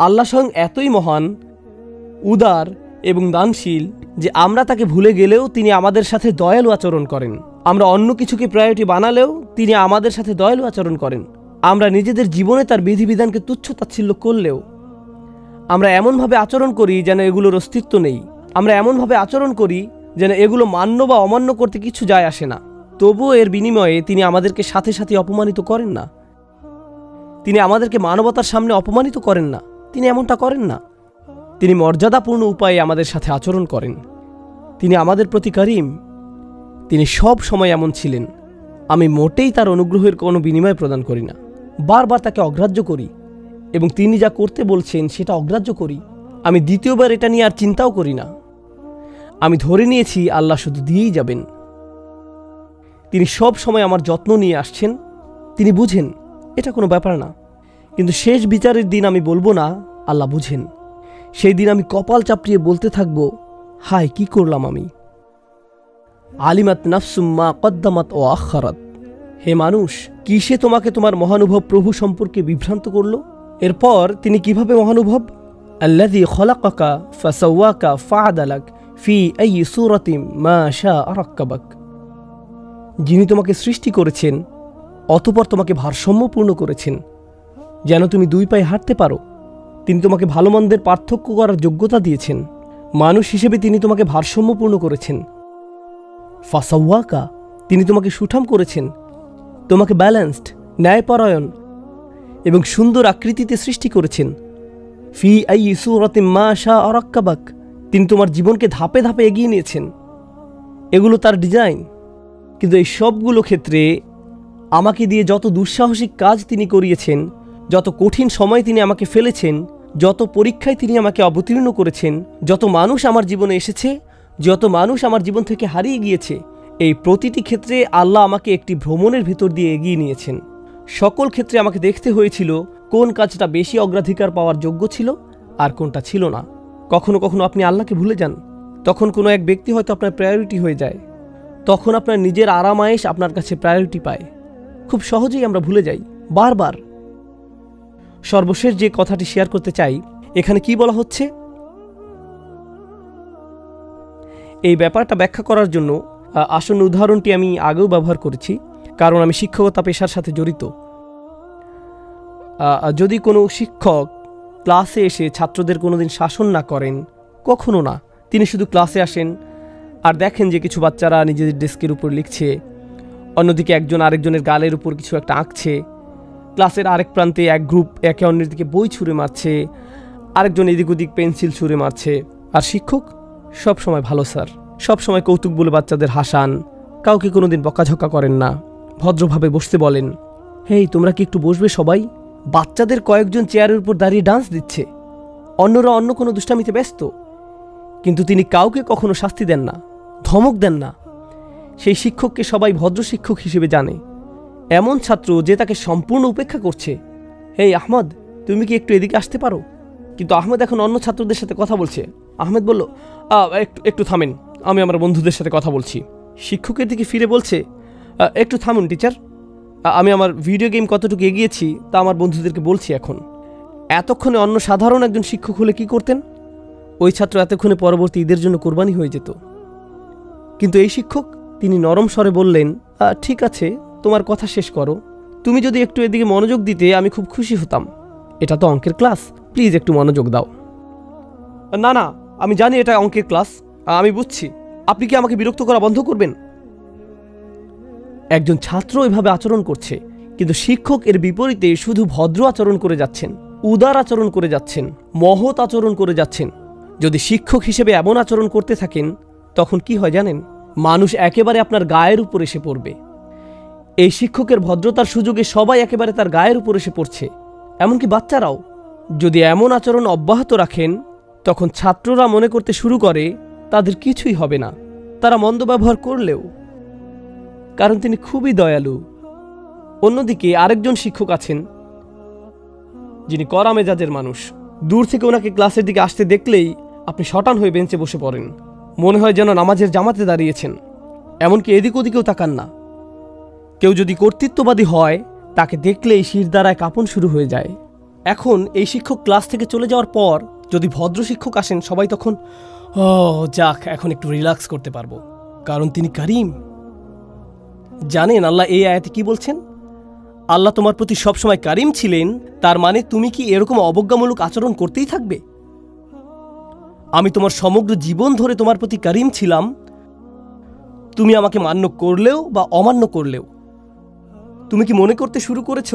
আল্লাহ স্বয়ং এতই মহান, উদার এবং দানশীল যে আমরা তাকে ভুলে গেলেও তিনি আমাদের সাথে দয়ালু আচরণ করেন। আমরা অন্য কিছুকে প্রায়োরিটি বানালেও তিনি আমাদের সাথে দয়ালু আচরণ করেন। আমরা নিজেদের জীবনে তার বিধিবিধানকে তুচ্ছ তাচ্ছিল্য করলেও আমরা এমনভাবে আচরণ করি যেন এগুলোর অস্তিত্ব নেই। আমরা এমনভাবে আচরণ করি যেন এগুলো মান্য বা অমান্য করতে কিছু যায় আসে না। তবুও এর বিনিময়ে তিনি আমাদেরকে সাথে সাথে অপমানিত করেন না। তিনি আমাদেরকে মানবতার সামনে অপমানিত করেন না। তিনি এমনটা করেন না। তিনি মর্যাদাপূর্ণ উপায়ে আমাদের সাথে আচরণ করেন। তিনি আমাদের প্রতি করিম। তিনি সব সময় এমন ছিলেন। আমি মোটেই তার অনুগ্রহের কোনো বিনিময় প্রদান করি না। বারবার তাকে অগ্রাহ্য করি এবং তিনি যা করতে বলছেন সেটা অগ্রাহ্য করি। আমি দ্বিতীয়বার এটা নিয়ে আর চিন্তাও করি না। আমি ধরে নিয়েছি আল্লাহ শুধু দিয়েই যাবেন। তিনি সব সময় আমার যত্ন নিয়ে আসছেন। তিনি বুঝেন, এটা কোনো ব্যাপার না। কিন্তু শেষ বিচারের দিন আমি বলব না, আল্লাহ বুঝেন। সেই দিন আমি কপাল চাপড়িয়ে বলতে থাকব, হায়, কি করলাম আমি? আলিমাত নাফসুম্মা কদ্দামাত ও আখারাত। হে মানুষ কিসে তোমাকে তোমার মহানুভব প্রভু সম্পর্কে বিভ্রান্ত করল? এরপর তিনি কীভাবে মহানুভব? আল্লাদি খলাকাকা ফাসাওয়াকা ফাআদালাক ফি আই সুরতিম মা শা আরাক্কাবাক যিনি তোমাকে সৃষ্টি করেছেন, অতপর তোমাকে ভারসাম্যপূর্ণ করেছেন। যেন তুমি দুই পায়ে হাঁটতে পারো। তিনি তোমাকে ভালো মন্দের পার্থক্য করার যোগ্যতা দিয়েছেন। মানুষ হিসেবে তিনি তোমাকে ভারসাম্যপূর্ণ করেছেন। ফাসাওয়াকা, তিনি তোমাকে সুঠাম করেছেন। তোমাকে ব্যালেন্সড, ন্যায়পরায়ণ এবং সুন্দর আকৃতিতে সৃষ্টি করেছেন। ফি আই সুরতে মা শাহ অরাক্কাবাক তিনি তোমার জীবনকে ধাপে ধাপে এগিয়ে নিয়েছেন। এগুলো তার ডিজাইন। কিন্তু এই সবগুলো ক্ষেত্রে আমাকে দিয়ে যত দুঃসাহসিক কাজ তিনি করিয়েছেন যত কঠিন সময় তিনি আমাকে ফেলেছেন, যত পরীক্ষায় তিনি আমাকে অবতীর্ণ করেছেন, যত মানুষ আমার জীবনে এসেছে, যত মানুষ আমার জীবন থেকে হারিয়ে গিয়েছে, এই প্রতিটি ক্ষেত্রে আল্লাহ আমাকে একটি ভ্রমণের ভিতর দিয়ে এগিয়ে নিয়েছেন। সকল ক্ষেত্রে আমাকে দেখতে হয়েছিল কোন কাজটা বেশি অগ্রাধিকার পাওয়ার যোগ্য ছিল আর কোনটা ছিল না। কখনো কখনো আপনি আল্লাহকে ভুলে যান। তখন কোনো এক ব্যক্তি হয়তো আপনার প্রায়োরিটি হয়ে যায়। তখন আপনার নিজের আরামায়েশ আপনার কাছে প্রায়োরিটি পায়। খুব সহজেই আমরা ভুলে যাই। বারবার সর্বশেষ যে কথাটি শেয়ার করতে চাই, এখানে কি বলা হচ্ছে? এই ব্যাপারটা ব্যাখ্যা করার জন্য আসন্ন উদাহরণটি আমি আগেও ব্যবহার করেছি, কারণ আমি শিক্ষকতা পেশার সাথে জড়িত। যদি কোনো শিক্ষক ক্লাসে এসে ছাত্রদের কোনোদিন শাসন না করেন, কখনো না, তিনি শুধু ক্লাসে আসেন আর দেখেন যে কিছু বাচ্চারা নিজেদের ডেস্কের উপর লিখছে, অন্যদিকে একজন আরেকজনের গালের উপর কিছু একটা আঁকছে ক্লাসের আরেক প্রান্তে এক গ্রুপ একে অন্যের দিকে বই ছুঁড়ে মারছে, আরেকজন এদিক ওদিক পেন্সিল ছুঁড়ে মারছে। আর শিক্ষক, সব সময় ভালো, স্যার। সব সময় কৌতুক বলে বাচ্চাদের হাসান। কাউকে কোনোদিন বকাঝকা করেন না। ভদ্রভাবে বসতে বলেন, হেই, তোমরা কি একটু বসবে সবাই? বাচ্চাদের কয়েকজন চেয়ারের উপর দাঁড়িয়ে ডান্স দিচ্ছে। অন্যরা অন্য কোনো দুষ্টামিতে ব্যস্ত। কিন্তু তিনি কাউকে কখনো শাস্তি দেন না, ধমক দেন না। সেই শিক্ষককে সবাই ভদ্র শিক্ষক হিসেবে জানে। এমন ছাত্র যে তাকে সম্পূর্ণ উপেক্ষা করছে। হেই, আহমদ, তুমি কি একটু এদিকে আসতে পারো? কিন্তু আহমেদ এখন অন্য ছাত্রদের সাথে কথা বলছে। আহমেদ বলল একটু একটু থামেন, আমি আমার বন্ধুদের সাথে কথা বলছি। শিক্ষকের দিকে ফিরে বলছে একটু থামুন, টিচার। আমি আমার ভিডিও গেম কতটুকু এগিয়েছি তা আমার বন্ধুদেরকে বলছি এখন। এতক্ষণে অন্য সাধারণ একজন শিক্ষক হলে কি করতেন? ওই ছাত্র এতক্ষণে পরবর্তী ঈদের জন্য কোরবানি হয়ে যেত। কিন্তু এই শিক্ষক, তিনি নরম স্বরে বললেন ঠিক আছে তোমার কথা শেষ করো। তুমি যদি একটু এদিকে মনোযোগ দিতে, আমি খুব খুশি হতাম। এটা তো অঙ্কের ক্লাস। প্লিজ একটু মনোযোগ দাও। না না, আমি জানি এটা অঙ্কের ক্লাস। আমি বুঝছি। আপনি কি আমাকে বিরক্ত করা বন্ধ করবেন? একজন ছাত্র এভাবে আচরণ করছে, কিন্তু শিক্ষক এর বিপরীতে শুধু ভদ্র আচরণ করে যাচ্ছেন, উদার আচরণ করে যাচ্ছেন, মহৎ আচরণ করে যাচ্ছেন। যদি শিক্ষক হিসেবে এমন আচরণ করতে থাকেন, তখন কি হয় জানেন? মানুষ একেবারে আপনার গায়ের উপর এসে পড়বে। এই শিক্ষকের ভদ্রতার সুযোগে সবাই একেবারে তার গায়ের উপর এসে পড়ছে। এমনকি বাচ্চারাও। যদি এমন আচরণ অব্যাহত রাখেন, তখন ছাত্ররা মনে করতে শুরু করে, তাদের কিছুই হবে না। তারা মন্দ ব্যবহার করলেও। কারণ তিনি খুবই দয়ালু। অন্যদিকে আরেকজন শিক্ষক আছেন, যিনি কড়া মেজাজের মানুষ। দূর থেকে ওনাকে ক্লাসের দিকে আসতে দেখলেই আপনি শটান হয়ে বেঞ্চে বসে পড়েন। মনে হয় যেন নামাজের জামাতে দাঁড়িয়েছেন। এমনকি এদিক ওদিকেও তাকান না। কেউ যদি কর্তৃত্ববাদী হয়, তাকে দেখলেই শির দ্বারায় কাঁপন শুরু হয়ে যায়। এখন এই শিক্ষক ক্লাস থেকে চলে যাওয়ার পর যদি ভদ্র শিক্ষক আসেন, সবাই তখন, ও, যাক, এখন একটু রিল্যাক্স করতে পারব। কারণ তিনি করিম। জানেন আল্লাহ এই আয়াতে কি বলছেন? আল্লাহ তোমার প্রতি সবসময় কারিম ছিলেন, তার মানে তুমি কি এরকম অবজ্ঞামূলক আচরণ করতেই থাকবে? আমি তোমার সমগ্র জীবন ধরে তোমার প্রতি কারিম ছিলাম। তুমি আমাকে মান্য করলেও বা অমান্য করলেও তুমি কি মনে করতে শুরু করেছ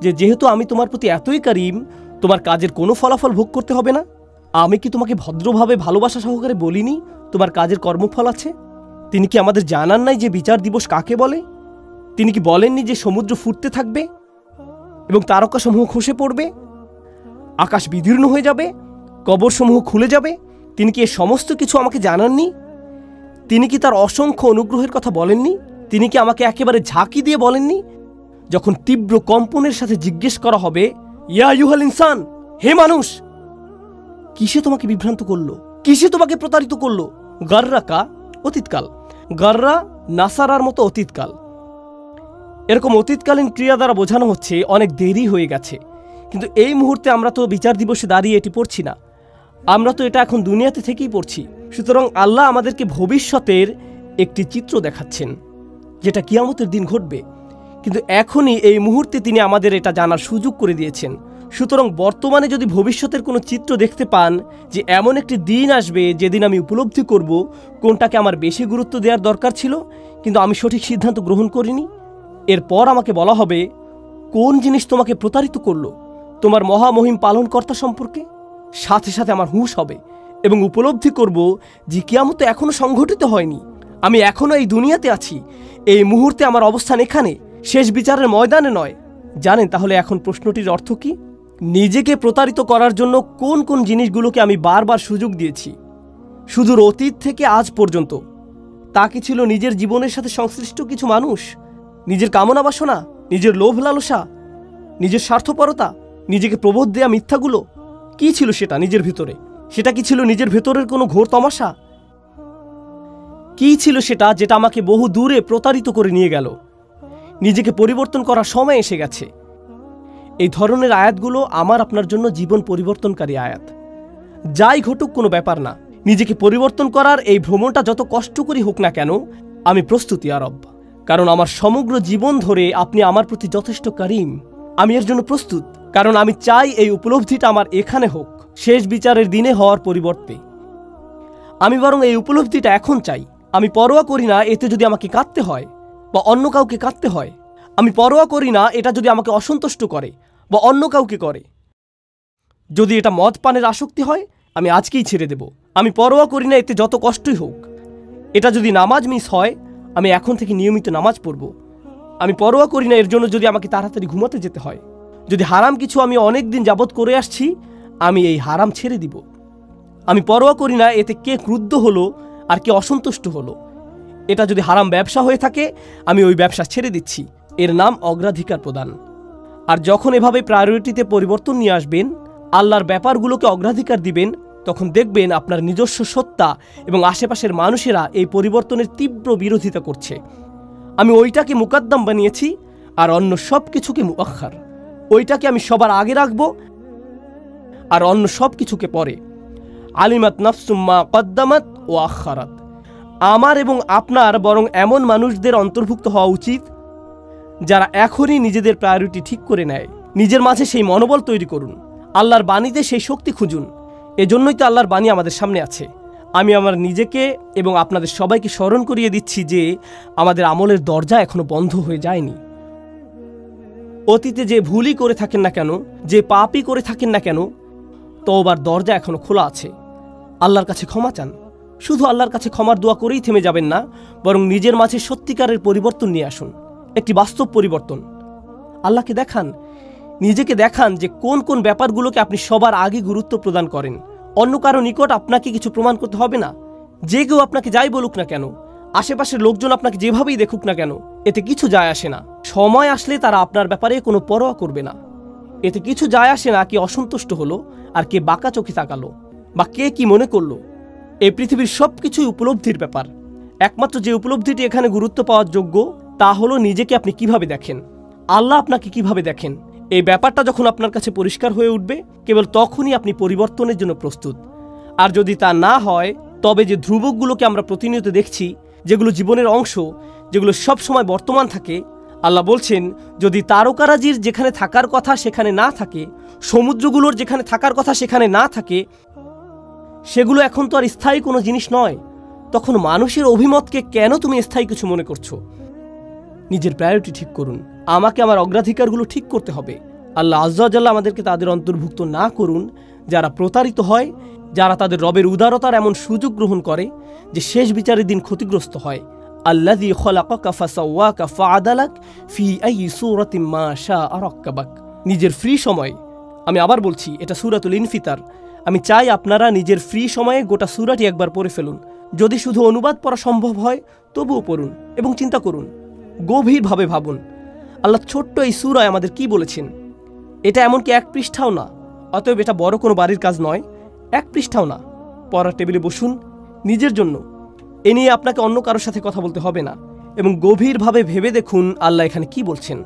যে যেহেতু আমি তোমার প্রতি এতই কারিম, তোমার কাজের কোনো ফলাফল ভোগ করতে হবে না? আমি কি তোমাকে ভদ্রভাবে ভালোবাসা সহকারে বলিনি, তোমার কাজের কর্মফল আছে? তিনি কি আমাদের জানান নাই যে বিচার দিবস কাকে বলে? তিনি কি বলেননি যে সমুদ্র ফুটতে থাকবে এবং তারকাসমূহ খসে পড়বে? আকাশ বিদীর্ণ হয়ে যাবে, কবরসমূহ খুলে যাবে? তিনি কি এ সমস্ত কিছু আমাকে জানাননি? তিনি কি তার অসংখ্য অনুগ্রহের কথা বলেননি? তিনি কি আমাকে একেবারে ঝাঁকি দিয়ে বলেননি? যখন তীব্র কম্পনের সাথে জিজ্ঞেস করা হবে, ইয়া ইউহাল ইনসান, হে মানুষ, কিসে তোমাকে বিভ্রান্ত করল? কিসে তোমাকে প্রতারিত করল? গাররা কা? অতীতকাল। গাররা নাসারার মতো অতীতকাল। এরকম অতীতকালীন ক্রিয়া দ্বারা বোঝানো হচ্ছে অনেক দেরি হয়ে গেছে। কিন্তু এই মুহূর্তে আমরা তো বিচার দিবসে দাঁড়িয়ে এটি পড়ছি না। আমরা তো এটা এখন দুনিয়াতে থেকেই পড়ছি। সুতরাং আল্লাহ আমাদেরকে ভবিষ্যতের একটি চিত্র দেখাচ্ছেন, যেটা কিয়ামতের দিন ঘটবে। কিন্তু এখনই এই মুহূর্তে তিনি আমাদের এটা জানার সুযোগ করে দিয়েছেন। সুতরাং বর্তমানে যদি ভবিষ্যতের কোনো চিত্র দেখতে পান যে এমন একটি দিন আসবে যেদিন আমি উপলব্ধি করব, কোনটাকে আমার বেশি গুরুত্ব দেওয়ার দরকার ছিল, কিন্তু আমি সঠিক সিদ্ধান্ত গ্রহণ করিনি। এরপর আমাকে বলা হবে, কোন জিনিস তোমাকে প্রতারিত করল? তোমার মহামহিম পালনকর্তা সম্পর্কে? সাথে সাথে আমার হুঁশ হবে এবং উপলব্ধি করব যে কিয়ামত এখনও সংঘটিত হয়নি। আমি এখনও এই দুনিয়াতে আছি। এই মুহূর্তে আমার অবস্থান এখানে। শেষ বিচারের ময়দানে নয়। জানেন তাহলে এখন প্রশ্নটির অর্থ কি? নিজেকে প্রতারিত করার জন্য কোন কোন জিনিসগুলোকে আমি বারবার সুযোগ দিয়েছি? সুদূর অতীত থেকে আজ পর্যন্ত। তা কি ছিল নিজের জীবনের সাথে সংশ্লিষ্ট কিছু মানুষ? নিজের কামনা বাসনা? নিজের লোভ লালসা? নিজের স্বার্থপরতা? নিজেকে প্রবোধ দেয়া মিথ্যাগুলো? কি ছিল সেটা নিজের ভিতরে? সেটা কি ছিল নিজের ভেতরের কোনো ঘোর তমাশা? কি ছিল সেটা যেটা আমাকে বহু দূরে প্রতারিত করে নিয়ে গেল? নিজেকে পরিবর্তন করার সময় এসে গেছে। এই ধরনের আয়াতগুলো আমার আপনার জন্য জীবন পরিবর্তনকারী আয়াত। যাই ঘটুক কোনো ব্যাপার না। নিজেকে পরিবর্তন করার এই ভ্রমণটা যত কষ্টকরই হোক না কেন, আমি প্রস্তুতি আরব কারণ আমার সমগ্র জীবন ধরে আপনি আমার প্রতি যথেষ্ট কারিম। আমি এর জন্য প্রস্তুত। কারণ আমি চাই এই উপলব্ধিটা আমার এখানে হোক। শেষ বিচারের দিনে হওয়ার পরিবর্তে। আমি বরং এই উপলব্ধিটা এখন চাই। আমি পরোয়া করি না, এতে যদি আমাকে কাঁদতে হয় বা অন্য কাউকে কাঁদতে হয়। আমি পরোয়া করি না, এটা যদি আমাকে অসন্তুষ্ট করে বা অন্য কাউকে করে। যদি এটা মদ পানের আসক্তি হয়, আমি আজকেই ছেড়ে দেব। আমি পরোয়া করি না, এতে যত কষ্টই হোক। এটা যদি নামাজ মিস হয়, আমি এখন থেকে নিয়মিত নামাজ পড়ব। আমি পরোয়া করি না, এর জন্য যদি আমাকে তাড়াতাড়ি ঘুমাতে যেতে হয়। যদি হারাম কিছু আমি অনেক দিন যাবৎ করে আসছি, আমি এই হারাম ছেড়ে দিব। আমি পরোয়া করি না, এতে কে ক্রুদ্ধ হলো আর কে অসন্তুষ্ট হলো? এটা যদি হারাম ব্যবসা হয়ে থাকে, আমি ওই ব্যবসা ছেড়ে দিচ্ছি। এর নাম অগ্রাধিকার প্রদান। আর যখন এভাবে প্রায়োরিটিতে পরিবর্তন নিয়ে আসবেন, আল্লাহর ব্যাপারগুলোকে অগ্রাধিকার দিবেন, তখন দেখবেন আপনার নিজস্ব সত্তা এবং আশেপাশের মানুষেরা এই পরিবর্তনের তীব্র বিরোধিতা করছে। আমি ওইটাকে মুকাদ্দাম বানিয়েছি, আর অন্য সব কিছুকে মুআখার ওইটাকে আমি সবার আগে রাখব, আর অন্য সব কিছুকে পরে। আলিমাত নাফসুম্মা কদ্দামাত ও আখারাত আমার এবং আপনার বরং এমন মানুষদের অন্তর্ভুক্ত হওয়া উচিত, যারা এখনই নিজেদের প্রায়োরিটি ঠিক করে নেয়। নিজের মাঝে সেই মনোবল তৈরি করুন। আল্লাহর বাণীতে সেই শক্তি খুঁজুন। এজন্যই তো আল্লাহর বাণী আমাদের সামনে আছে। আমি আমার নিজেকে এবং আপনাদের সবাইকে স্মরণ করিয়ে দিচ্ছি যে আমাদের আমলের দরজা এখনও বন্ধ হয়ে যায়নি। অতীতে যে ভুলই করে থাকেন না কেন, যে পাপই করে থাকেন না কেন, তওবার দরজা এখনও খোলা আছে। আল্লাহর কাছে ক্ষমা চান। শুধু আল্লাহর কাছে ক্ষমার দোয়া করেই থেমে যাবেন না, বরং নিজের মাঝে সত্যিকারের পরিবর্তন নিয়ে আসুন, একটি বাস্তব পরিবর্তন। আল্লাহকে দেখান, নিজেকে দেখান যে কোন কোন ব্যাপারগুলোকে আপনি সবার আগে গুরুত্ব প্রদান করেন। অন্য কারও নিকট আপনাকে কিছু প্রমাণ করতে হবে না। যে কেউ আপনাকে যাই বলুক না কেন, আশেপাশের লোকজন আপনাকে যেভাবেই দেখুক না কেন, এতে কিছু যায় আসে না। সময় আসলে তারা আপনার ব্যাপারে কোনো পরোয়া করবে না। এতে কিছু যায় আসে না কে অসন্তুষ্ট হলো আর কে বাঁকা চোখে তাকালো, বা কে কি মনে করল। এই পৃথিবীর সব কিছুই উপলব্ধির ব্যাপার। একমাত্র যে উপলব্ধিটি এখানে গুরুত্ব পাওয়ার যোগ্য, তা হলো নিজেকে আপনি কীভাবে দেখেন, আল্লাহ আপনাকে কীভাবে দেখেন। এই ব্যাপারটা যখন আপনার কাছে পরিষ্কার হয়ে উঠবে, কেবল তখনই আপনি পরিবর্তনের জন্য প্রস্তুত। আর যদি তা না হয়, তবে যে ধ্রুবকগুলোকে আমরা প্রতিনিয়ত দেখছি, যেগুলো জীবনের অংশ, যেগুলো সব সময় বর্তমান থাকে, আল্লাহ বলছেন, যদি তারকারাজির যেখানে থাকার কথা সেখানে না থাকে, সমুদ্রগুলোর যেখানে থাকার কথা সেখানে না থাকে সেগুলো এখন তো আর স্থায়ী কোনো জিনিস নয়। তখন মানুষের অভিমতকে কেন তুমি স্থায়ী কিছু মনে করছ? নিজের প্রায়োরিটি ঠিক করুন। আমাকে আমার অগ্রাধিকারগুলো ঠিক করতে হবে। আল্লাহ আজ্জাল্লাহ আমাদেরকে তাদের অন্তর্ভুক্ত না করুন, যারা প্রতারিত হয়, যারা তাদের রবের উদারতার এমন সুযোগ গ্রহণ করে যে শেষ বিচারের দিন ক্ষতিগ্রস্ত হয়। আল্লাদি খলাকা ফি সূরাতিম মা শাআ রাক্কাবাক। নিজের ফ্রি সময়, আমি আবার বলছি, এটা সুরাতুল ইনফিতার। আমি চাই আপনারা নিজের ফ্রি সময়ে গোটা সূরাটি একবার পড়ে ফেলুন। যদি শুধু অনুবাদ পড়া সম্ভব হয়, তবুও পড়ুন এবং চিন্তা করুন। গভীরভাবে ভাবুন, আল্লাহ ছোট্ট এই সুরায় আমাদের কি বলেছেন? এটা এমনকি এক পৃষ্ঠাও না? অতএব এটা বড় কোনো বাড়ির কাজ নয়, এক পৃষ্ঠাও না। পড়ার টেবিলে বসুন, নিজের জন্য। এ নিয়ে আপনাকে অন্য কারোর সাথে কথা বলতে হবে না এবং গভীরভাবে ভেবে দেখুন আল্লাহ এখানে কি বলছেন।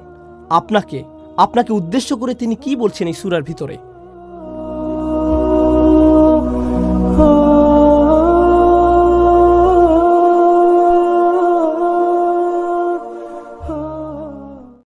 আপনাকে আপনাকে উদ্দেশ্য করে তিনি কি বলছেন এই সুরার ভিতরে?